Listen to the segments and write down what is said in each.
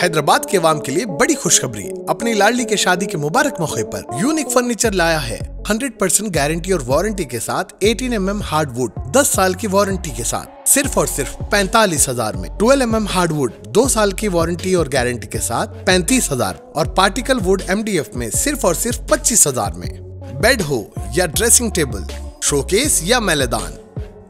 हैदराबाद के वाम के लिए बड़ी खुशखबरी। अपनी लाडली के शादी के मुबारक मौके पर यूनिक फर्नीचर लाया है। 100% गारंटी और वारंटी के साथ 18 एम एम हार्डवुड 10 साल की वारंटी के साथ। सिर्फ़ और सिर्फ़ पैंतालीस हज़ार में। 12 एम एम हार्डवुड दो साल की वारंटी और गारंटी के साथ पैंतीस हज़ार और पार्टिकल वुड एमडीएफ में सिर्फ़ और सिर्फ़ पच्चीस हज़ार में। बेड हो या ड्रेसिंग टेबल शोकेस या मैलेदान।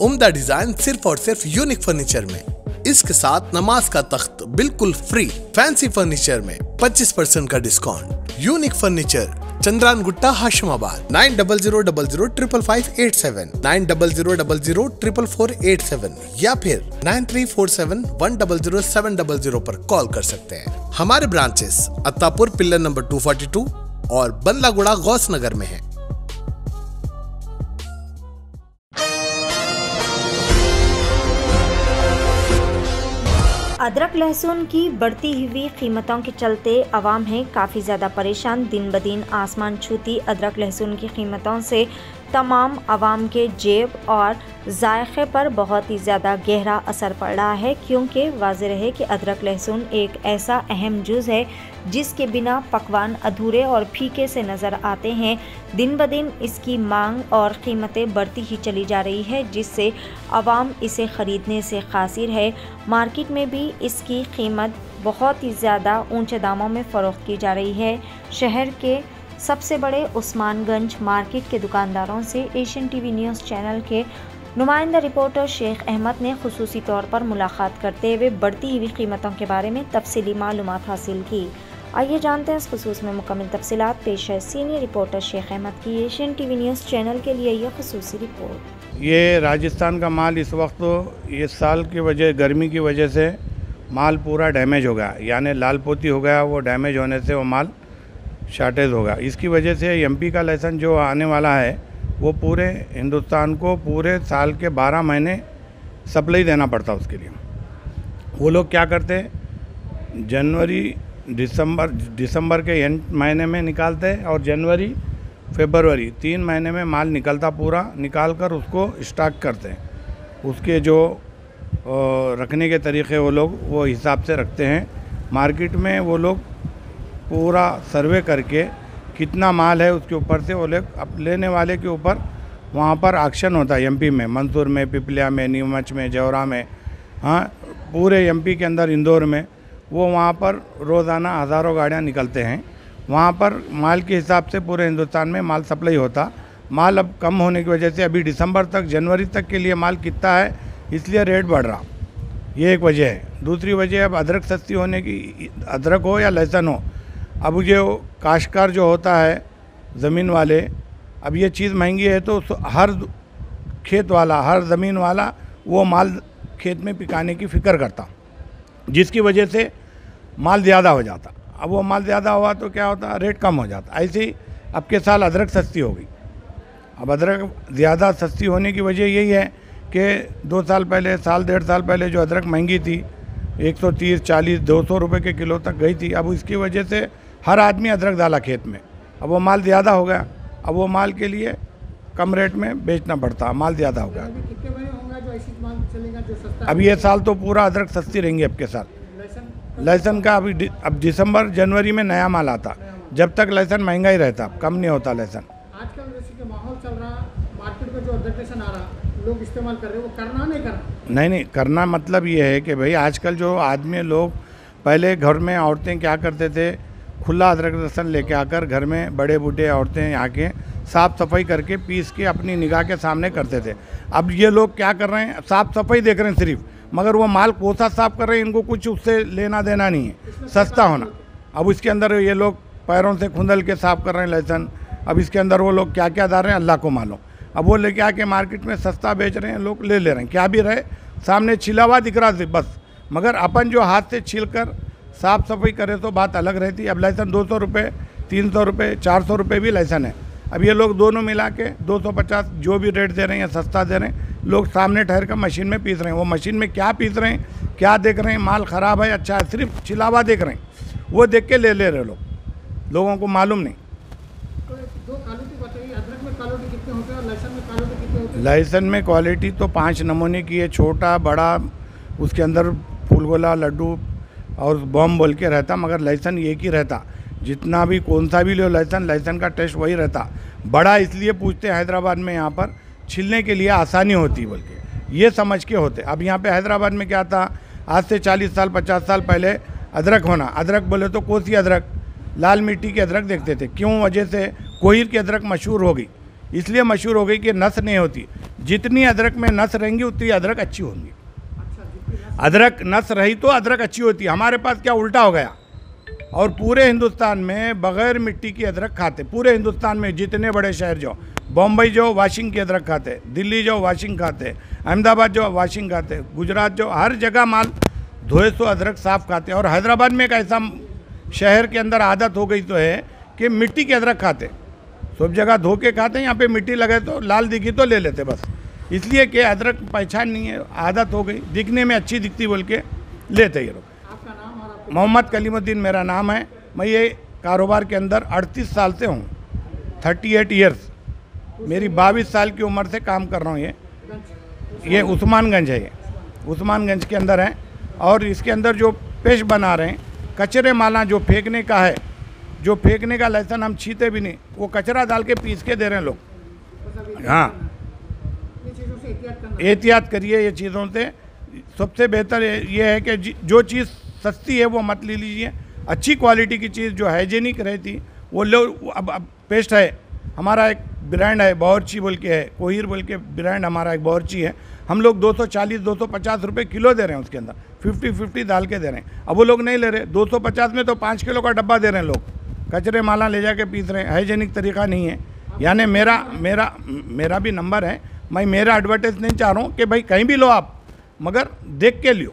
उम्दा डिज़ाइन सिर्फ़ और सिर्फ़ यूनिक फर्नीचर में। इसके साथ नमाज़ का तख्त बिल्कुल फ्री फैंसी फर्नीचर में 25 परसेंट का discount. Unique furniture Chandrayangutta Hashimabad. Nine double zero double zero triple five eight seven nine double zero double zero triple four eight seven या फिर nine three four seven one double zero seven double zero पर call कर सकते हैं। हमारे branches Attapur pillar number two forty two और बल्लागुड़ा गौस नगर में है। अदरक लहसुन की बढ़ती हुई कीमतों के चलते आवाम है काफ़ी ज़्यादा परेशान। दिन ब दिन आसमान छूती अदरक लहसुन की कीमतों से तमाम आवाम के जेब और जायक़े पर बहुत ही ज़्यादा गहरा असर पड़ रहा है, क्योंकि वाज रहे कि अदरक लहसुन एक ऐसा अहम जुज़ है जिसके बिना पकवान अधूरे और फीके से नज़र आते हैं। दिन ब दिन इसकी मांग और कीमतें बढ़ती ही चली जा रही है, जिससे आवाम इसे ख़रीदने से कासिर है। मार्केट में भी इसकी कीमत बहुत ही ज़्यादा ऊँचे दामों में फ़रोख्त की जा रही है। शहर के सबसे बड़े उस्मानगंज मार्केट के दुकानदारों से एशियन टीवी न्यूज़ चैनल के नुमाइंदा रिपोर्टर शेख अहमद ने खसूसी तौर पर मुलाकात करते हुए बढ़ती हुई कीमतों के बारे में तफसीली मालूम हासिल की। आइए जानते हैं इस खसूस में मुकम्मल तफसीत पेश है सीनियर रिपोर्टर शेख अहमद की Asian T V news channel के लिए यह खसूसी रिपोर्ट। ये राजस्थान का माल इस वक्त इस साल की वजह, गर्मी की वजह से माल पूरा डैमेज हो गया। यानी लाल पोती हो गया, वो डैमेज होने से वो माल शार्टेज होगा। इसकी वजह से एमपी का लाइसेंस जो आने वाला है, वो पूरे हिंदुस्तान को पूरे साल के 12 महीने सप्लाई देना पड़ता उसके लिए। वो लोग क्या करते? जनवरी, दिसंबर दिसंबर के एंड महीने में निकालते और जनवरी, फेबरवरी तीन महीने में माल निकलता पूरा निकाल कर उसको स्टॉक करते। हैं उसके जो रखने के तरीक़े वो लोग, वो हिसाब से रखते हैं। मार्केट में वो लोग पूरा सर्वे करके कितना माल है उसके ऊपर से वो लोग लेने वाले के ऊपर वहाँ पर एक्शन होता है एमपी में मंसूर में पिपलिया में नीमच में जौरा में हाँ पूरे एमपी के अंदर इंदौर में, वो वहाँ पर रोज़ाना हज़ारों गाड़ियाँ निकलते हैं। वहाँ पर माल के हिसाब से पूरे हिंदुस्तान में माल सप्लाई होता। माल अब कम होने की वजह से अभी दिसंबर तक, जनवरी तक के लिए माल कितना है, इसलिए रेट बढ़ रहा। ये एक वजह है। दूसरी वजह अब अदरक सस्ती होने की, अदरक हो या लहसुन हो अब ये काश्तकार जो होता है, ज़मीन वाले, अब ये चीज़ महँगी है तो हर खेत वाला, हर ज़मीन वाला, वो माल खेत में पिकाने की फ़िक्र करता। जिसकी वजह से माल ज़्यादा हो जाता। अब वो माल ज़्यादा हुआ तो क्या होता, रेट कम हो जाता। ऐसे ही अब के साल अदरक सस्ती हो गई। अब अदरक ज़्यादा सस्ती होने की वजह यही है कि दो साल पहले, साल, डेढ़ साल पहले जो अदरक महँगी थी 130 40 200 रुपए के किलो तक गई थी। अब इसकी वजह से हर आदमी अदरक डाला खेत में। अब वो माल ज़्यादा हो गया अब वो माल के लिए कम रेट में बेचना पड़ता माल ज़्यादा हो गया। अब ये साल तो पूरा अदरक सस्ती रहेंगी अब के साल। लहसन? का अभी अब दिसंबर जनवरी में नया माल आता। जब तक लहसन महँगा ही रहता कम नहीं होता लहसन। आजकल माहौल चल रहा मार्केट में जो अदरक आ रहा लोग इस्तेमाल कर रहे हैं वो करना नहीं करना नहीं नहीं करना मतलब ये है कि भाई आजकल जो आदमी लोग पहले घर में औरतें क्या करते थे खुला अदरक लहसन लेके आकर घर में बड़े बूढ़े औरतें आके साफ़ सफ़ाई करके पीस के अपनी निगाह के सामने करते थे। अब ये लोग क्या कर रहे हैं? साफ़ सफ़ाई देख रहे हैं सिर्फ़, मगर वो माल कोसा साफ़ कर रहे हैं, इनको कुछ उससे लेना देना नहीं है, सस्ता होना। अब इसके अंदर ये लोग पैरों से खुंदल के साफ़ कर रहे हैं लहसन। अब इसके अंदर वो लोग क्या क्या डाल रहे हैं? अल्लाह को मालूम। अब वो लेके आके मार्केट में सस्ता बेच रहे हैं, लोग ले ले रहे हैं। क्या भी रहे, सामने छिला हुआ दिख रहा बस। मगर अपन जो हाथ से छिल कर साफ़ सफ़ाई करें तो बात अलग रहती है। अब लाइसेंस दो सौ रुपये तीन सौ रुपये चार सौ रुपये भी लाइसन है। अब ये लोग दोनों मिला के दो सौ पचास जो भी रेट दे रहे हैं या सस्ता दे रहे हैं लोग सामने ठहर कर मशीन में पीस रहे हैं। वो मशीन में क्या पीस रहे हैं क्या देख रहे हैं माल ख़राब है अच्छा है सिर्फ़ चिलावा देख रहे हैं। वो देख के ले ले रहे लोग। लोगों को मालूम नहीं। लाइसन में क्वालिटी तो पाँच नमूने की है छोटा बड़ा उसके अंदर फूलगोला लड्डू और बम बोल के रहता, मगर लाइसेंस एक ही रहता। जितना भी, कौन सा भी लो लाइसेंस लाइसेंस का टेस्ट वही रहता। बड़ा इसलिए पूछते हैदराबाद में यहाँ पर, छिलने के लिए आसानी होती बोल के। ये समझ के होते। अब यहाँ पे हैदराबाद में क्या था? आज से 40 साल 50 साल पहले अदरक होना। अदरक बोले तो कोसी अदरक? लाल मिट्टी के अदरक देखते थे। क्यों? वजह से कोहिर की अदरक मशहूर हो गई। इसलिए मशहूर हो गई कि नस नहीं होती। जितनी अदरक में नस रहेंगी, उतनी अदरक अच्छी होंगी। अदरक नस रही तो अदरक अच्छी होती हमारे पास क्या उल्टा हो गया? और पूरे हिंदुस्तान में बग़ैर मिट्टी की अदरक खाते, पूरे हिंदुस्तान में जितने बड़े शहर जो बॉम्बई जो वाशिंग की अदरक खाते, दिल्ली जो वाशिंग खाते, अहमदाबाद जो वाशिंग खाते, गुजरात जो हर जगह माल धोए तो अदरक साफ़ खाते। और हैदराबाद में एक ऐसा शहर के अंदर आदत हो गई तो है कि मिट्टी के अदरक खाते। सब जगह धो के खाते, यहाँ पे मिट्टी लगे तो लाल दिखी तो ले लेते बस। इसलिए कि अदरक पहचान नहीं है आदत हो गई। दिखने में अच्छी दिखती बोल के लेते ये लोग। मोहम्मद कलीमुद्दीन मेरा नाम है। मैं ये कारोबार के अंदर 38 साल से हूँ। 38 एट ईयर्स मेरी बाईस साल की उम्र से काम कर रहा हूँ ये। ये उस्मानगंज है ये। उस्मानगंज के अंदर है। और इसके अंदर जो पेश बना रहे हैं कचरे माला जो फेंकने का है जो फेंकने का लाइसेंस हम छीते भी नहीं वो कचरा डाल के पीस के दे रहे हैं लोग। हाँ। एहतियात करिए ये चीज़ों से। सबसे बेहतर ये है कि जो चीज़ सस्ती है वो मत ले लीजिए। अच्छी क्वालिटी की चीज़ जो हाइजेनिक रहती वो लो अब, अब पेस्ट है हमारा एक ब्रांड है बावरची बोल के है कोहिर बोल के ब्रांड हमारा एक बावरची है। हम लोग 240 250 रुपए किलो दे रहे हैं उसके अंदर 50 50 डाल के दे रहे हैं। अब वो लोग नहीं ले रहे 250 में तो पाँच किलो का डब्बा दे रहे हैं लोग। कचरे माला ले जाके पीस रहे हैं हाइजेनिक तरीका नहीं है। यानी मेरा मेरा मेरा भी नंबर है मैं मेरा एडवर्टाइज नहीं चाह रहा हूँ कि भाई कहीं भी लो आप, मगर देख के लियो।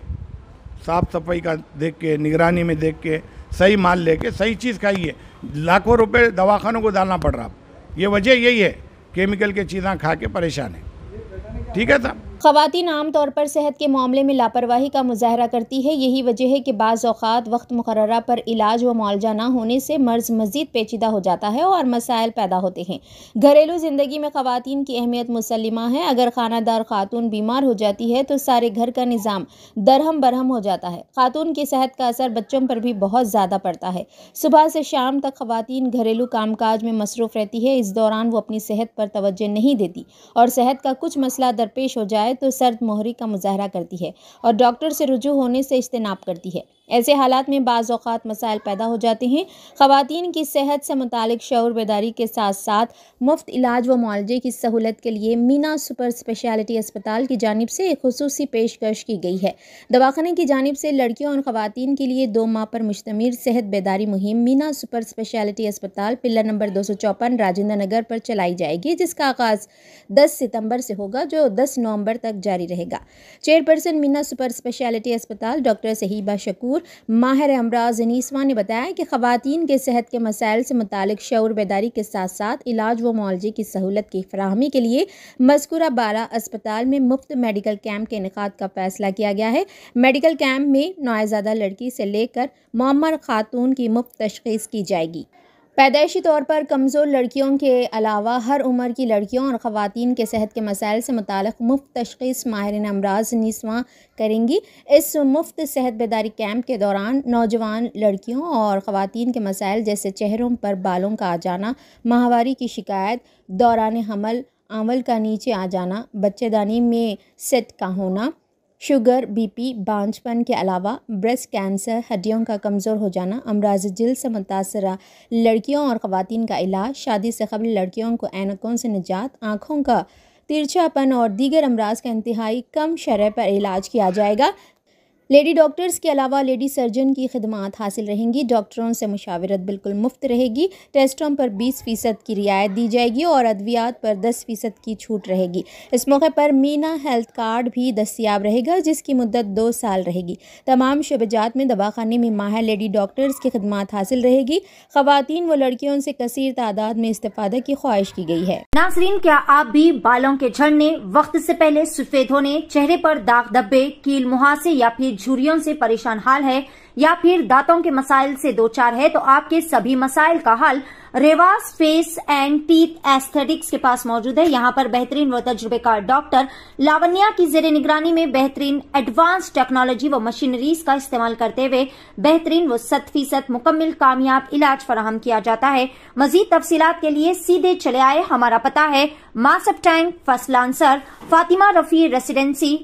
साफ़ सफ़ाई का देख के, निगरानी में देख के, सही माल लेके, सही चीज़ खाइए। लाखों रुपए दवाखानों को डालना पड़ रहा ये वजह यही है केमिकल के चीज़ें खा के परेशान है। ठीक है साहब? खातन आमतौर पर सेहत के मामले में लापरवाही का मुजाहरा करती है। यही वजह है कि बाज़ अवत वक्त मुकर पर इलाज व मुआवजा ना होने से मर्ज मज़ीद पेचीदा हो जाता है और मसाइल पैदा होते हैं। घरेलू ज़िंदगी में ख़वान की अहमियत मुसलमा है। अगर खानादार खातून बीमार हो जाती है तो सारे घर का निज़ाम दरहम बरहम हो जाता है। खातून की सेहत का असर बच्चों पर भी बहुत ज़्यादा पड़ता है। सुबह से शाम तक खातन घरेलू कामकाज में मसरूफ़ रहती है। इस दौरान वो अपनी सेहत पर तोज्जो नहीं देती और सेहत का कुछ मसला दरपेश हो जाए तो सर्द मोहरी का मुजाहरा करती है और डॉक्टर से रुजू होने से इज्तनाब करती है। ऐसे हालात में बाज़ात मसाइल पैदा हो जाते हैं। ख़वान की सेहत से मुतल शौर बेदारी के साथ साथ मुफ़्त इलाज व मुआवजे की सहूलत के लिए मीना सुपर स्पेशलिटी अस्पताल की जानब से एक खसूस पेशकश की गई है। दवाखाने की जानब से लड़कियों और ख़वान के लिए दो माह पर मुश्तमिल सेहत बेदारी मुहिम मीना सुपर स्पेशलिटी अस्पताल पिलर नंबर दो सौ चौपन राजेंद्र नगर पर चलाई जाएगी, जिसका आगाज़ दस सितंबर से होगा, जो दस नवंबर तक जारी रहेगा। चेयरपर्सन मीना सुपर स्पेशलिटी अस्पताल डॉक्टर सहीबा शकूर मशहूर माहिर अमराज अनीसवा ने बताया कि ख़वान के सेहत के मसाइल से मुतल शौर बेदारी के साथ साथ इलाज व मुआवजे की सहूलत की फ्राहमी के लिए मस्कुरा बारा अस्पताल में मुफ़्त मेडिकल कैंप के इनका का फैसला किया गया है। मेडिकल कैंप में नोएजादा लड़की से लेकर मम्मर खातून की मुफ़्त तशखीस की जाएगी। पैदाइशी तौर पर कमज़ोर लड़कियों के अलावा हर उम्र की लड़कियों और ख़वान के सेहत के मसाइल से मुतल मुफ़्त तशीस माहरीन अमराज निसवा करेंगी। इस मुफ़्त सेहत बेदारी कैंप के दौरान नौजवान लड़कियों और ख़वान के मसाइल जैसे चेहरों पर बालों का आ जाना, माहवारी की शिकायत, दौरान हमल, आंवल का नीचे आ जाना, बच्चेदानी में सेट का होना शुगर, बीपी, बांझपन के अलावा ब्रेस्ट कैंसर हड्डियों का कमज़ोर हो जाना, अमराज जिल से मुतासर लड़कियों और ख़वान का इलाज, शादी से कबल लड़कियों को एनकों से निजात, आँखों का तिरछापन और दीगर अमराज का इंतहाई कम शरह पर इलाज किया जाएगा। लेडी डॉक्टर्स के अलावा लेडी सर्जन की खदमात हासिल रहेंगी। डॉक्टरों से मुशावरत बिल्कुल मुफ़्त रहेगी। टेस्टों पर 20 फ़ीसद की रियायत दी जाएगी और अद्वियात पर 10 फ़ीसद की छूट रहेगी। इस मौके पर मीना हेल्थ कार्ड भी दस्तियाब रहेगा, जिसकी मुद्दत दो साल रहेगी। तमाम शबजात में दवाखाने में माहिर लेडी डॉक्टर्स की खदमात हासिल रहेगी। खातन व लड़कियों से कसर तादाद में इस्तेफादा की ख्वाहिश की गई है। नाजरीन, क्या आप भी बालों के झड़ने, वक्त से पहले सफ़ेद होने, चेहरे पर दाग धब्बे, कील मुहासे या फिर झुरियों से परेशान हाल है या फिर दांतों के मसाइल से दो चार है तो आपके सभी मसाइल का हल Revas, face and teeth aesthetics के पास मौजूद है। यहाँ पर बेहतरीन व तजुर्बेकार डॉक्टर लावण्या की जेर निगरानी में बेहतरीन एडवांस टेक्नोलॉजी व मशीनरीज का इस्तेमाल करते हुए बेहतरीन व सत फ़ीसद मुकम्मल कामयाब इलाज फराहम किया जाता है। मजीद तफसीलात के लिए सीधे चले आए, हमारा पता है Masab Tank First Lancer Fatima Rafi residency